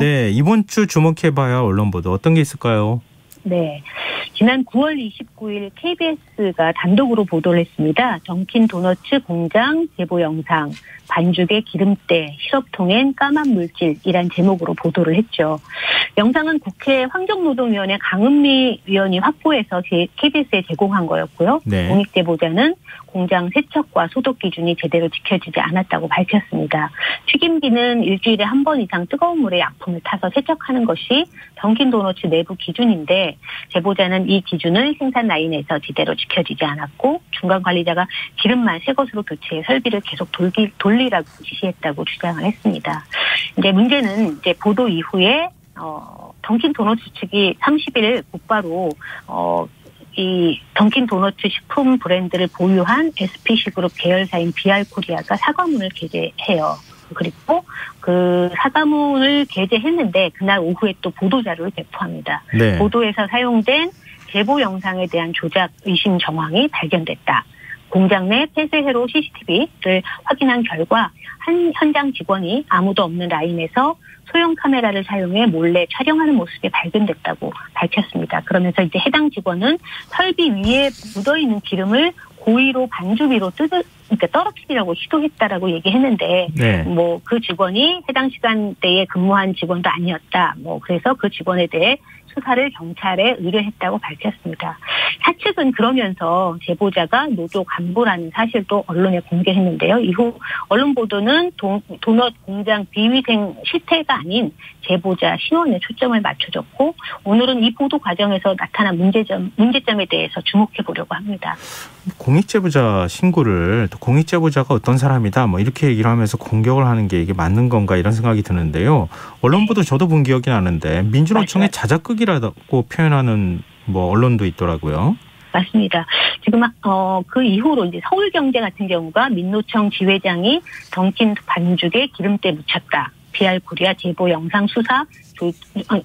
네, 이번 주 주목해봐야 언론 보도 어떤 게 있을까요? 네. 지난 9월 29일 KBS가 단독으로 보도를 했습니다. 던킨 도너츠 공장 제보 영상, 반죽의 기름때, 실업통엔 까만 물질이란 제목으로 보도를 했죠. 영상은 국회 환경노동위원회 강은미 위원이 확보해서 KBS에 제공한 거였고요. 네. 공익 제보자는 공장 세척과 소독 기준이 제대로 지켜지지 않았다고 밝혔습니다. 튀김기는 일주일에 한 번 이상 뜨거운 물에 약품을 타서 세척하는 것이 던킨 도너츠 내부 기준인데 제보자는 이 기준을 생산 라인에서 제대로 지켜지지 않았고 중간 관리자가 기름만 새 것으로 교체해 설비를 계속 돌기, 돌리라고 지시했다고 주장을 했습니다. 이제 문제는 이제 보도 이후에 어, 던킨 도너츠 측이 30일 곧바로 어, 이 던킨 도너츠 식품 브랜드를 보유한 SPC 그룹 계열사인 비알코리아가 사과문을 게재해요. 그리고 그 사과문을 게재했는데 그날 오후에 또 보도 자료를 배포합니다. 네. 보도에서 사용된 제보 영상에 대한 조작 의심 정황이 발견됐다. 공장 내 폐쇄회로 CCTV를 확인한 결과 한 현장 직원이 아무도 없는 라인에서 소형 카메라를 사용해 몰래 촬영하는 모습이 발견됐다고 밝혔습니다. 그러면서 이제 해당 직원은 설비 위에 묻어 있는 기름을 고의로 반주 위로 뜯을 그러니까 떨어뜨리려고 시도했다라고 얘기했는데 네. 뭐그 직원이 해당 시간대에 근무한 직원도 아니었다. 뭐 그래서 그 직원에 대해 수사를 경찰에 의뢰했다고 밝혔습니다. 사측은 그러면서 제보자가 노조 간부라는 사실도 언론에 공개했는데요. 이후 언론 보도는 도, 도넛 공장 비위생 실태가 아닌 제보자 신원에 초점을 맞춰줬고 오늘은 이 보도 과정에서 나타난 문제점 문제점에 대해서 주목해 보려고 합니다. 공익제보자 신고를 또 공익제보자가 어떤 사람이다 뭐 이렇게 얘기를 하면서 공격을 하는 게 이게 맞는 건가 이런 생각이 드는데요. 언론 보도 저도 본 기억이 나는데 민주노총의. 자작극 이라고 표현하는 뭐 언론도 있더라고요. 맞습니다. 지금 어, 그 이후로 이제 서울경제 같은 경우가 민노총 지회장이 던킨 반죽에 기름때 묻혔다. 비알코리아 제보 영상 수사 조, 어,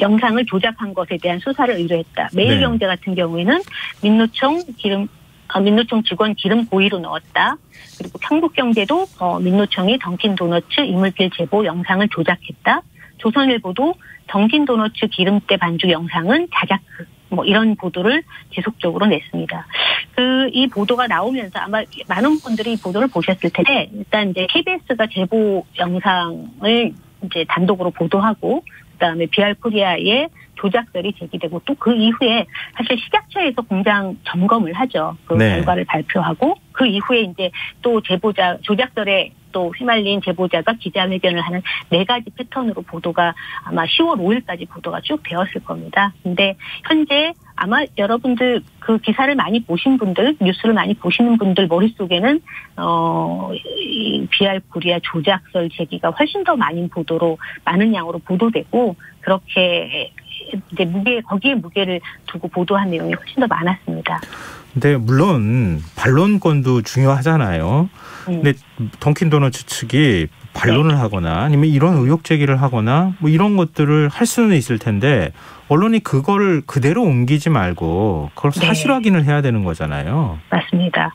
영상을 조작한 것에 대한 수사를 의뢰했다. 매일경제 같은 경우에는 민노총 기름 어, 민노총 직원 기름 고의로 넣었다. 그리고 한국경제도 어, 민노총이 던킨 도너츠 이물질 제보 영상을 조작했다. 조선일보도 던킨 도너츠 기름때 반죽 영상은 자작극. 뭐 이런 보도를 지속적으로 냈습니다. 그 이 보도가 나오면서 아마 많은 분들이 이 보도를 보셨을 텐데 일단 이제 KBS가 제보 영상을 이제 단독으로 보도하고 그다음에 비알코리아의 조작설이 제기되고 또 그 이후에 사실 식약처에서 공장 점검을 하죠. 그 네. 결과를 발표하고 그 이후에 이제 또 제보자 조작설에 또 휘말린 제보자가 기자회견을 하는 네 가지 패턴으로 보도가 아마 10월 5일까지 보도가 쭉 되었을 겁니다. 근데 현재 아마 여러분들 그 기사를 많이 보신 분들, 뉴스를 많이 보시는 분들 머릿속에는 어 이 비알 코리아 조작설 제기가 훨씬 더 많은 보도로 많은 양으로 보도되고 그렇게 이제 무게 거기에 무게를 두고 보도한 내용이 훨씬 더 많았습니다. 근데 물론 반론권도 중요하잖아요. 음. 근데 던킨 도너츠 측이 반론을 하거나 아니면 이런 의혹 제기를 하거나 뭐 이런 것들을 할 수는 있을 텐데 언론이 그거를 그대로 옮기지 말고 그걸 네. 사실 확인을 해야 되는 거잖아요. 맞습니다.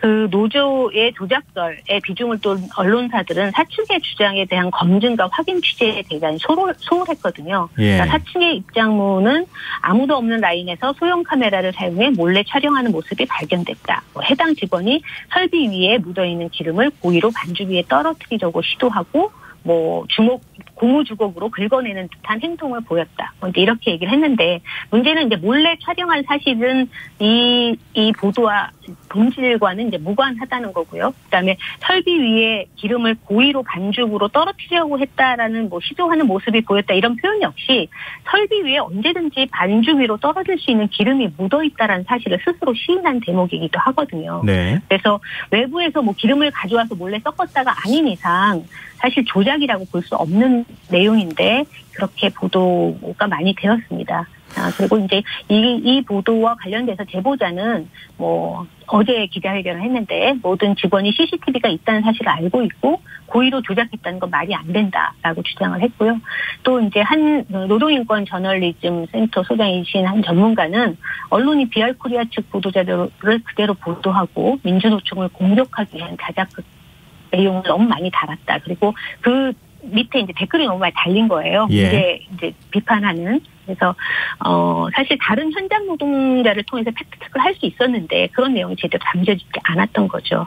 그 노조의 조작설에 비중을 둔 언론사들은 사측의 주장에 대한 검증과 확인 취재에 대단히 소홀, 소홀했거든요. 예. 그러니까 사측의 입장문은 아무도 없는 라인에서 소형 카메라를 사용해 몰래 촬영하는 모습이 발견됐다. 뭐 해당 직원이 설비 위에 묻어있는 기름을 고의로 반죽 위에 떨어뜨리려고 시도하고 뭐 주목 고무주걱으로 긁어내는 듯한 행동을 보였다. 뭐 이제 이렇게 얘기를 했는데 문제는 이제 몰래 촬영한 사실은 이, 이 보도와 본질과는 이제 무관하다는 거고요. 그다음에 설비 위에 기름을 고의로 반죽으로 떨어뜨리려고 했다라는 뭐 시도하는 모습이 보였다 이런 표현 역시 설비 위에 언제든지 반죽 위로 떨어질 수 있는 기름이 묻어 있다라는 사실을 스스로 시인한 대목이기도 하거든요. 네. 그래서 외부에서 뭐 기름을 가져와서 몰래 섞었다가 아닌 이상 사실 조작이라고 볼 수 없는 내용인데 그렇게 보도가 많이 되었습니다. 아, 그리고 이제 이, 이 보도와 관련돼서 제보자는 뭐 어제 기자회견을 했는데 모든 직원이 CCTV가 있다는 사실을 알고 있고 고의로 조작했다는 건 말이 안 된다라고 주장을 했고요. 또 이제 한 노동인권 저널리즘 센터 소장이신 한 전문가는 언론이 비알 코리아 측 보도자료를 그대로 보도하고 민주노총을 공격하기 위한 자작극 내용을 너무 많이 다뤘다. 그리고 그 밑에 이제 댓글이 너무 많이 달린 거예요. 예. 이제 이제 비판하는. 그래서 어 사실 다른 현장 노동자를 통해서 fact check를 할 수 있었는데 그런 내용이 제대로 담겨지지 않았던 거죠.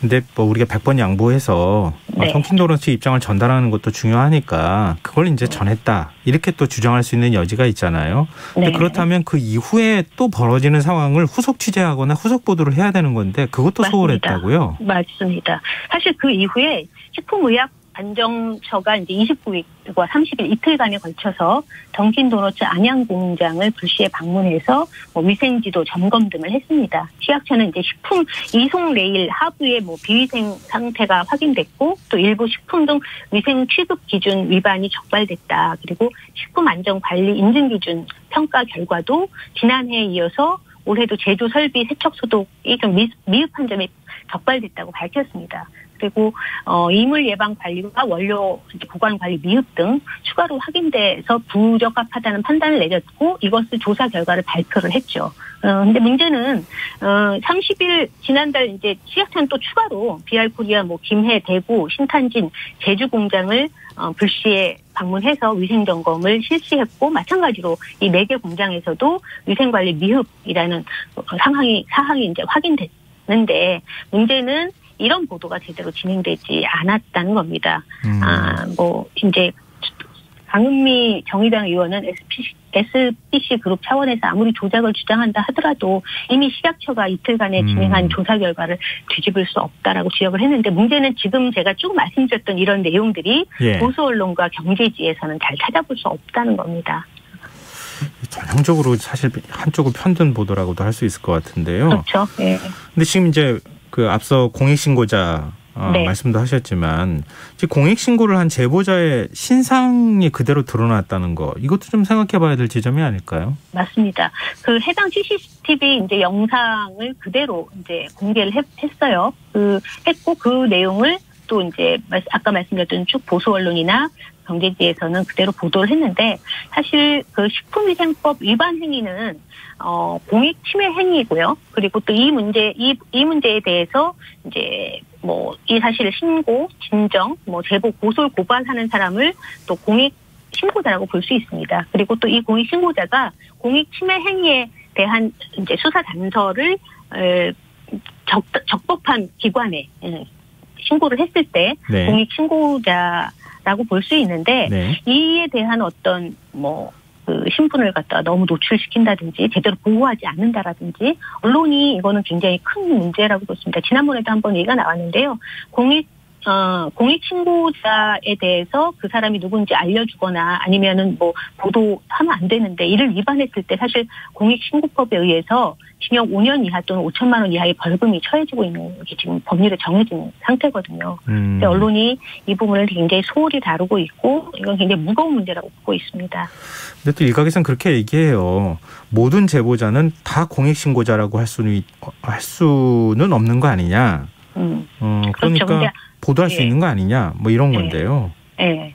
근데 뭐 우리가 100번 양보해서 네. 던킨도너츠 입장을 전달하는 것도 중요하니까 그걸 이제 전했다. 이렇게 또 주장할 수 있는 여지가 있잖아요. 근데 네. 그렇다면 그 이후에 또 벌어지는 상황을 후속 취재하거나 후속 보도를 해야 되는 건데 그것도 맞습니다. 소홀했다고요. 맞습니다. 사실 그 이후에 식품의약 안정처가 이제 29일과 30일 이틀간에 걸쳐서 덩킨 도너츠 안양 공장을 불시에 방문해서 뭐 위생지도 점검 등을 했습니다. 식약처는 이제 식품 이송 레일 하부의 뭐 비위생 상태가 확인됐고 또 일부 식품 등 위생 취급 기준 위반이 적발됐다. 그리고 식품 안전 관리 인증 기준 평가 결과도 지난해에 이어서 올해도 제조 설비 세척 소독이 좀 미, 미흡한 점이 적발됐다고 밝혔습니다. 그리고 어, 이물 예방 관리와 원료 보관 관리 미흡 등 추가로 확인돼서 부적합하다는 판단을 내렸고 이것을 조사 결과를 발표를 했죠. 어, 근데 문제는 어, 30일 지난달 이제 시약처는 또 추가로 비알 코리아 뭐 김해 대구 신탄진 제주 공장을 어, 불시에 방문해서 위생 점검을 실시했고 마찬가지로 이 네 개 공장에서도 위생 관리 미흡이라는 어, 상황이 사항이 이제 확인됐는데 문제는 이런 보도가 제대로 진행되지 않았다는 겁니다. 음. 아, 뭐, 이제, 강은미 정의당 의원은 SPC, SPC 그룹 차원에서 아무리 조작을 주장한다 하더라도 이미 식약처가 이틀간에 음. 진행한 조사 결과를 뒤집을 수 없다라고 지적을 했는데 문제는 지금 제가 쭉 말씀드렸던 이런 내용들이 예. 보수 언론과 경제지에서는 잘 찾아볼 수 없다는 겁니다. 전형적으로 사실 한쪽을 편든 보도라고도 할 수 있을 것 같은데요. 그렇죠. 예. 근데 지금 이제 그 앞서 공익 신고자 어, 네. 말씀도 하셨지만 공익 신고를 한 제보자의 신상이 그대로 드러났다는 거 이것도 좀 생각해봐야 될 지점이 아닐까요? 맞습니다. 그 해당 CCTV 이제 영상을 그대로 이제 공개를 했, 어요그 했고 그 내용을 또 이제 말- 아까 말씀드렸던 쭉 보수 언론이나 경제지에서는 그대로 보도를 했는데 사실 그 식품위생법 위반 행위는 어 공익 침해 행위고요. 그리고 또 이 문제 이, 이 문제에 대해서 이제 뭐 이 사실을 신고, 진정, 뭐 제보, 고소를 고발하는 사람을 또 공익 신고자라고 볼 수 있습니다. 그리고 또 이 공익 신고자가 공익 침해 행위에 대한 이제 수사 단서를 에, 적, 적법한 기관에 에, 신고를 했을 때 네. 공익 신고자 라고 볼 수 있는데 네. 이에 대한 어떤 뭐 그 신분을 갖다 너무 노출시킨다든지 제대로 보호하지 않는다라든지 언론이 이거는 굉장히 큰 문제라고 보습니다. 지난번에도 한번 얘기가 나왔는데요. 공익 어, 공익 신고자에 대해서 그 사람이 누군지 알려주거나 아니면은 뭐 보도하면 안 되는데 이를 위반했을 때 사실 공익 신고법에 의해서 징역 5년 이하 또는 5천만 원 이하의 벌금이 처해지고 있는 게 지금 법률에 정해진 상태거든요. 음. 근데 언론이 이 부분을 굉장히 소홀히 다루고 있고 이건 굉장히 무거운 문제라고 보고 있습니다. 근데 또 일각에서는 그렇게 얘기해요. 모든 제보자는 다 공익 신고자라고 할 수는 할 수는 없는 거 아니냐. 음, 어, 그렇죠. 그러니까 근데 보도할 수 예. 있는 거 아니냐. 뭐 이런 예. 건데요. 예.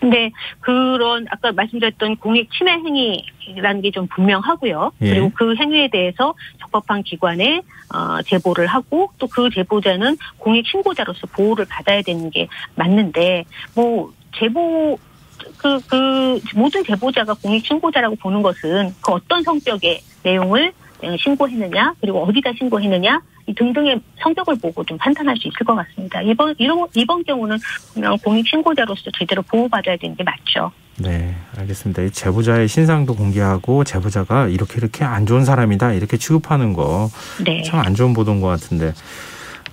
근데 그런 아까 말씀드렸던 공익 침해 행위라는 게 좀 분명하고요. 예. 그리고 그 행위에 대해서 적법한 기관에 어, 제보를 하고 또 그 제보자는 공익 신고자로서 보호를 받아야 되는 게 맞는데 뭐 제보 그, 그, 모든 제보자가 공익 신고자라고 보는 것은 그 어떤 성격의 내용을 신고했느냐, 그리고 어디다 신고했느냐, 이 등등의 성격을 보고 좀 판단할 수 있을 것 같습니다. 이번, 이런, 이번 경우는 분명 공익 신고자로서 제대로 보호받아야 되는 게 맞죠. 네, 알겠습니다. 이 제보자의 신상도 공개하고 제보자가 이렇게 이렇게 안 좋은 사람이다 이렇게 취급하는 거 네. 참안 좋은 보도인 것 같은데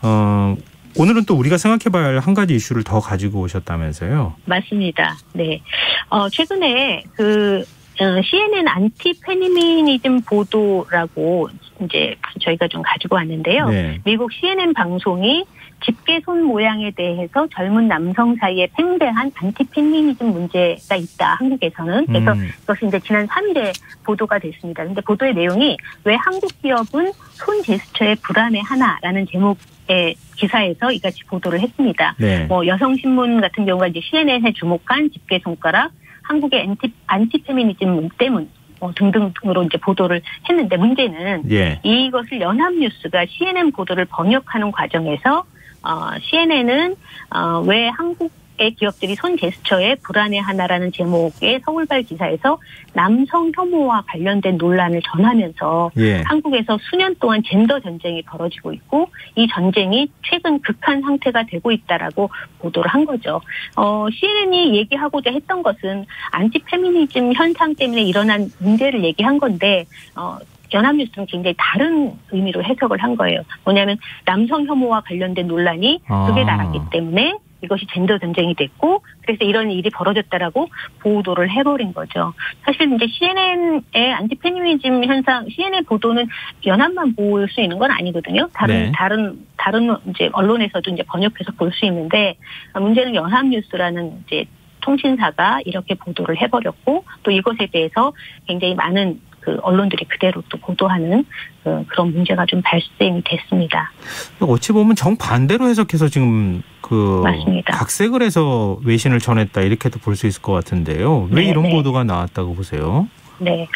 어, 오늘은 또 우리가 생각해봐야 할 한 가지 이슈를 더 가지고 오셨다면서요? 맞습니다. 네. 어, 최근에 그, 어, CNN 안티 페미니즘 보도라고 이제 저희가 좀 가지고 왔는데요. 네, 미국 CNN 방송이 집게 손 모양에 대해서 젊은 남성 사이에 팽배한 안티 페미니즘 문제가 있다. 한국에서는. 그래서 음, 그것이 이제 지난 3일에 보도가 됐습니다. 근데 보도의 내용이 왜 한국 기업은 손 제스처에 불안해 하나라는 제목 의 기사에서 이같이 보도를 했습니다. 네, 뭐 여성신문 같은 경우가 이제 CNN에 주목한 집게 손가락, 한국의 안티, 안티페미니즘 때문 뭐 등등으로 이제 보도를 했는데 문제는 예, 이것을 연합뉴스가 CNN 보도를 번역하는 과정에서 어, CNN은 어, 왜 한국 기업들이 손 제스처에 불안해 하나라는 제목의 서울발 기사에서 남성 혐오와 관련된 논란을 전하면서 예. 한국에서 수년 동안 젠더 전쟁이 벌어지고 있고 이 전쟁이 최근 극한 상태가 되고 있다라고 보도를 한 거죠. 어, CNN이 얘기하고자 했던 것은 안티 페미니즘 현상 때문에 일어난 문제를 얘기한 건데 어, 연합뉴스는 굉장히 다른 의미로 해석을 한 거예요. 뭐냐면 남성 혐오와 관련된 논란이 극에 아. 달았기 때문에 이것이 젠더 전쟁이 됐고 그래서 이런 일이 벌어졌다라고 보도를 해버린 거죠. 사실 이제 CNN의 안티페미니즘 현상, CNN 보도는 연합만 볼 수 있는 건 아니거든요. 다른 네. 다른 다른 이제 언론에서도 이제 번역해서 볼 수 있는데 문제는 연합뉴스라는 이제 통신사가 이렇게 보도를 해버렸고 또 이것에 대해서 굉장히 많은 그 언론들이 그대로 또 보도하는 그 그런 문제가 좀 발생이 됐습니다. 어찌 보면 정반대로 해석해서 지금 그 맞습니다. 각색을 해서 외신을 전했다 이렇게도 볼 수 있을 것 같은데요. 왜 네, 이런 네. 보도가 나왔다고 보세요? 네.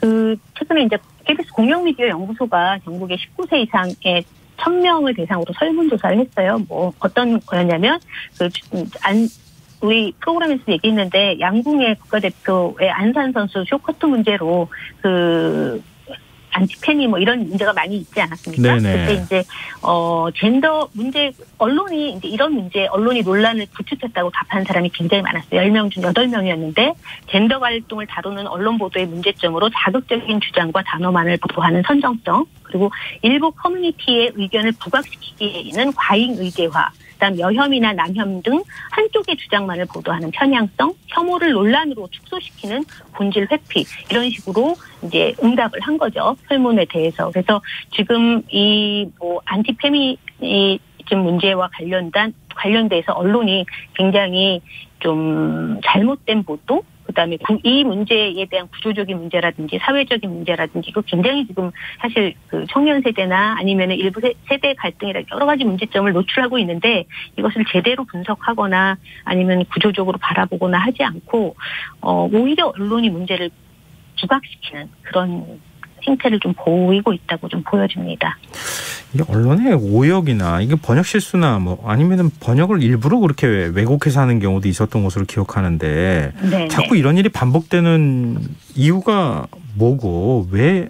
그 최근에 이제 KBS 공영미디어 연구소가 전국의 19세 이상의 1000명을 대상으로 설문조사를 했어요. 뭐 어떤 거였냐면 그 안 우리 프로그램에서 얘기했는데 양궁의 국가대표의 안산 선수 쇼커트 문제로 그 안티페니 뭐 이런 문제가 많이 있지 않았습니까? 네네. 그때 이제 어 젠더 문제 언론이 이제 이런 문제 언론이 논란을 부추겼다고 답한 사람이 굉장히 많았어요. 10명 중 8명이었는데 젠더 활동을 다루는 언론 보도의 문제점으로 자극적인 주장과 단어만을 보도하는 선정성 그리고 일부 커뮤니티의 의견을 부각시키기에는 과잉 의제화 그다음 여혐이나 남혐 등 한쪽의 주장만을 보도하는 편향성, 혐오를 논란으로 축소시키는 본질 회피 이런 식으로 이제 응답을 한 거죠 설문에 대해서. 그래서 지금 이 뭐 안티페미니즘 문제와 관련된 관련돼서 언론이 굉장히 좀 잘못된 보도 그다음에 이 문제에 대한 구조적인 문제라든지 사회적인 문제라든지 이거 굉장히 지금 사실 그 청년 세대나 아니면 일부 세대 갈등이라 여러 가지 문제점을 노출하고 있는데 이것을 제대로 분석하거나 아니면 구조적으로 바라보거나 하지 않고 어 오히려 언론이 문제를 부각시키는 그런 행태를 좀 보이고 있다고 좀 보여집니다. 이게 언론의 오역이나 이게 번역 실수나 뭐 아니면은 번역을 일부러 그렇게 왜곡해서 하는 경우도 있었던 것으로 기억하는데 네 자꾸 네. 이런 일이 반복되는 이유가 뭐고 왜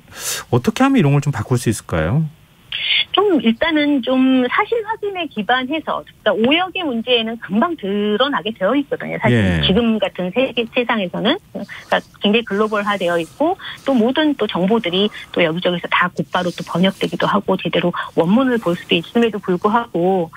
어떻게 하면 이런 걸 좀 바꿀 수 있을까요? 좀 일단은 좀 사실 확인에 기반해서 그러니까 오역의 문제에는 금방 드러나게 되어 있거든요. 사실 예. 지금 같은 세계 세상에서는 그러니까 굉장히 글로벌화되어 있고 또 모든 또 정보들이 또 여기저기서 다 곧바로 또 번역되기도 하고 제대로 원문을 볼 수도 있음에도 불구하고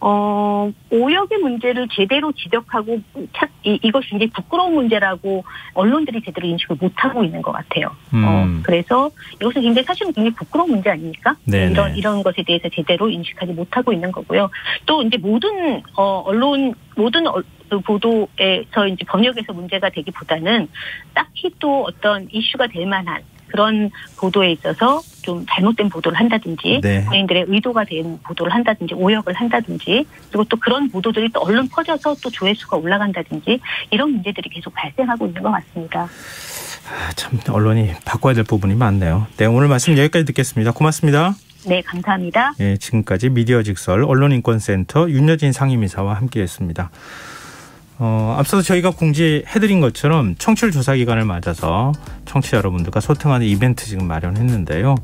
어 오역의 문제를 제대로 지적하고 찾, 이, 이것이 이제 부끄러운 문제라고 언론들이 제대로 인식을 못 하고 있는 것 같아요. 어, 음. 어, 그래서 이것은 굉장히 사실은 굉장히 부끄러운 문제 아닙니까? 네네. 이런 이런 것에 대해서 제대로 인식하지 못하고 있는 거고요. 또 이제 모든 어, 언론 모든 어, 보도에서 이제 번역에서 문제가 되기보다는 딱히 또 어떤 이슈가 될 만한 그런 보도에 있어서 좀 잘못된 보도를 한다든지 네. 본인들의 의도가 된 보도를 한다든지 오역을 한다든지 그리고 또 그런 보도들이 또 얼른 퍼져서 또 조회수가 올라간다든지 이런 문제들이 계속 발생하고 있는 것 같습니다. 아, 참 언론이 바꿔야 될 부분이 많네요. 네 오늘 말씀 여기까지 듣겠습니다. 고맙습니다. 네, 감사합니다. 네, 지금까지 미디어 직설 언론인권센터 윤여진 상임이사와 함께했습니다. 어, 앞서서 저희가 공지해드린 것처럼 청취율 조사 기간을 맞아서 청취자 여러분들과 소통하는 이벤트 지금 마련했는데요.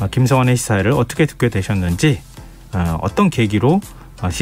어, 김성환의 시사회를 어떻게 듣게 되셨는지 어, 어떤 계기로